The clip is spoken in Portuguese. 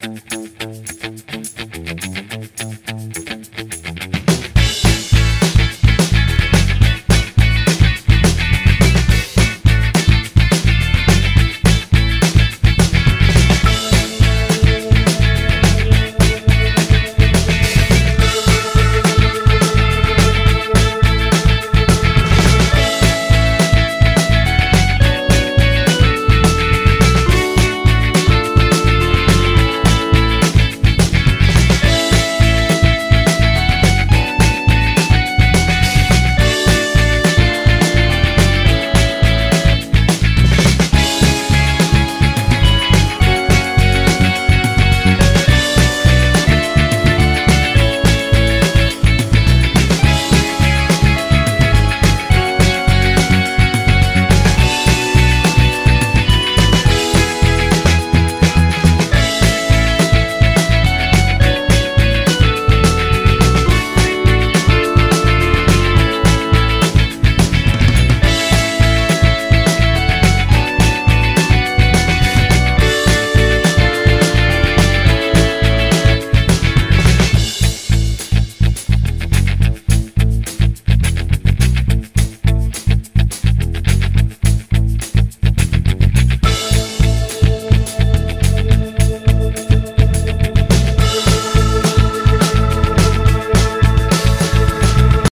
Música